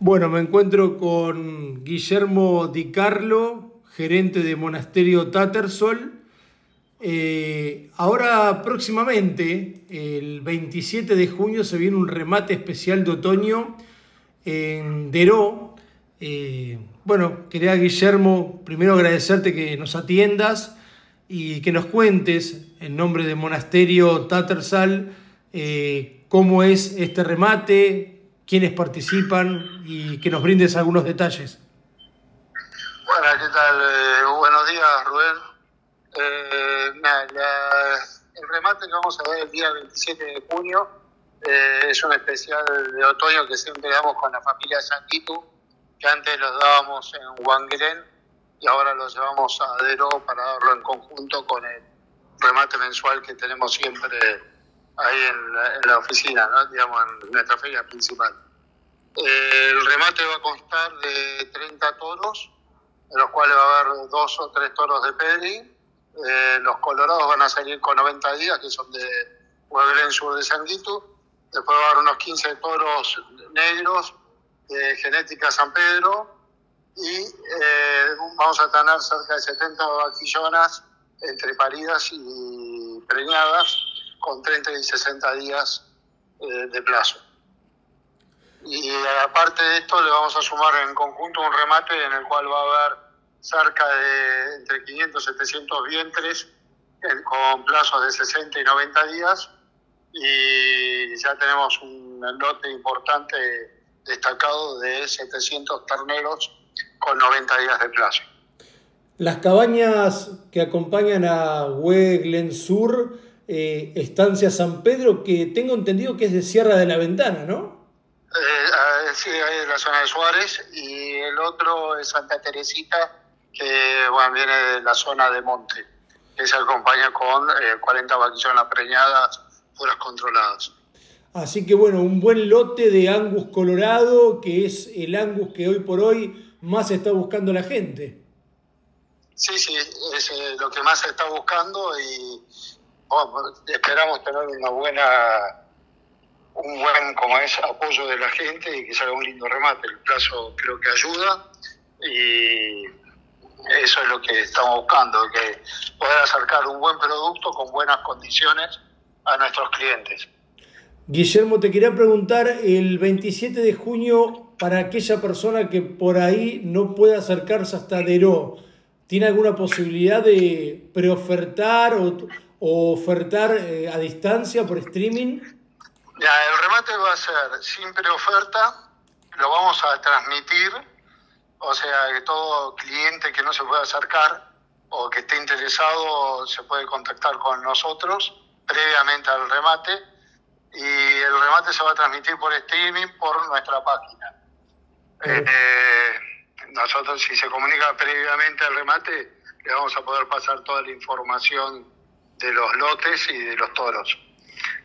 Bueno, me encuentro con Guillermo Di Carlo, gerente de Monasterio Tattersall. Eh, ahora próximamente, el 27 de junio, se viene un remate especial de otoño en Deró. Eh, bueno, quería Guillermo, primero agradecerte que nos atiendas y que nos cuentes en nombre de Monasterio Tattersall eh, cómo es este remate, quiénes participan y que nos brindes algunos detalles. Bueno, ¿qué tal? Eh, buenos días, Rubén. Eh, el remate que vamos a ver el día 27 de junio eh, es un especial de otoño que siempre damos con la familia Sanquitu, que antes los dábamos en Wangueren y ahora los llevamos a Adero para darlo en conjunto con el remate mensual que tenemos siempre ahí en la, oficina, ¿no? digamos, en nuestra feria principal. Eh, el remate va a constar de 30 toros, en los cuales va a haber dos o tres toros de pedi. Eh, los colorados van a salir con 90 días, que son de Huevelén Sur de Sanguito. Después va a haber unos 15 toros negros de genética San Pedro. Y eh, vamos a tener cerca de 70 vaquillonas entre paridas y preñadas con 30 y 60 días eh, de plazo. Y aparte de esto le vamos a sumar en conjunto un remate en el cual va a haber cerca de entre 500 y 700 vientres con plazos de 60 y 90 días y ya tenemos un lote importante destacado de 700 terneros con 90 días de plazo. Las cabañas que acompañan a Sur eh, Estancia San Pedro, que tengo entendido que es de Sierra de la Ventana, ¿no? Eh, sí, ahí en la zona de Suárez, y el otro es Santa Teresita, que bueno, viene de la zona de Monte, que se acompaña con 40 eh, vaquillonas preñadas, puras controladas. Así que bueno, un buen lote de Angus Colorado, que es el Angus que hoy por hoy más está buscando la gente. Sí, sí, es lo que más se está buscando y esperamos tener una buena un buen como es apoyo de la gente y que salga un lindo remate. El plazo creo que ayuda y eso es lo que estamos buscando que poder acercar un buen producto con buenas condiciones a nuestros clientes. Guillermo te quería preguntar el 27 de junio para aquella persona que por ahí no puede acercarse hasta Deró ¿tiene alguna posibilidad de preofertar o o ofertar eh, a distancia por streaming? Ya, el remate va a ser siempre oferta, lo vamos a transmitir, o sea que todo cliente que no se pueda acercar o que esté interesado se puede contactar con nosotros previamente al remate y el remate se va a transmitir por streaming por nuestra página. Eh, nosotros si se comunica previamente al remate le vamos a poder pasar toda la información de los lotes y de los toros.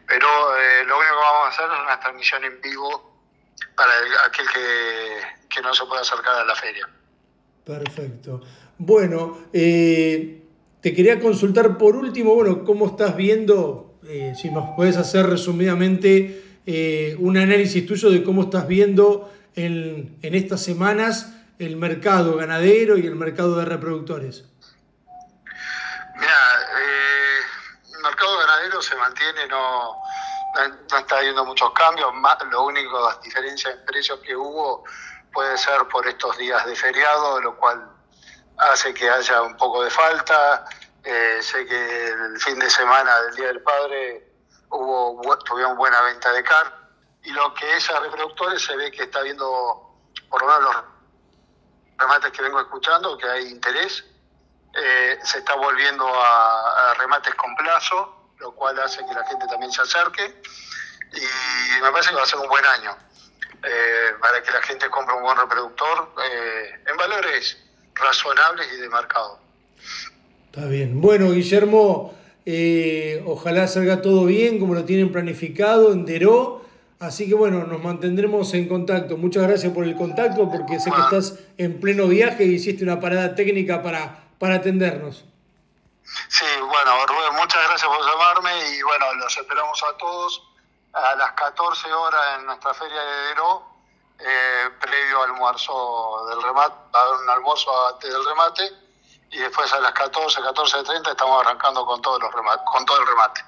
Pero eh, lo único que vamos a hacer es una transmisión en vivo para aquel que, no se pueda acercar a la feria. Perfecto. Bueno, eh, te quería consultar por último, bueno, ¿cómo estás viendo, eh, si nos puedes hacer resumidamente un análisis tuyo de cómo estás viendo en, en estas semanas el mercado ganadero y el mercado de reproductores? Se mantiene, no, no está habiendo muchos cambios, lo único, las diferencias en precios que hubo puede ser por estos días de feriado, lo cual hace que haya un poco de falta. Eh, sé que el fin de semana del Día del Padre hubo tuvieron buena venta de car y lo que es a reproductores se ve que está viendo, por lo menos los remates que vengo escuchando, que hay interés. Eh, se está volviendo a remates con plazo lo cual hace que la gente también se acerque y me parece que va a ser un buen año eh, para que la gente compre un buen reproductor eh, en valores razonables y de mercado. Está bien. Bueno, Guillermo, eh, ojalá salga todo bien como lo tienen planificado en Deró. Así que bueno, nos mantendremos en contacto. Muchas gracias por el contacto porque sé que estás en pleno viaje y hiciste una parada técnica para, para atendernos. Sí, bueno, Rubén, muchas gracias por llamarme y bueno, los esperamos a todos a las 14 horas en nuestra feria de Deró, eh, previo almuerzo del remate, un almuerzo antes del remate y después a las 14, 14.30 estamos arrancando con todo el remate.